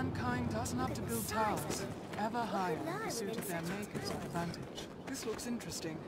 Mankind doesn't have to build towers ever higher in pursuit of their maker's advantage. This looks interesting.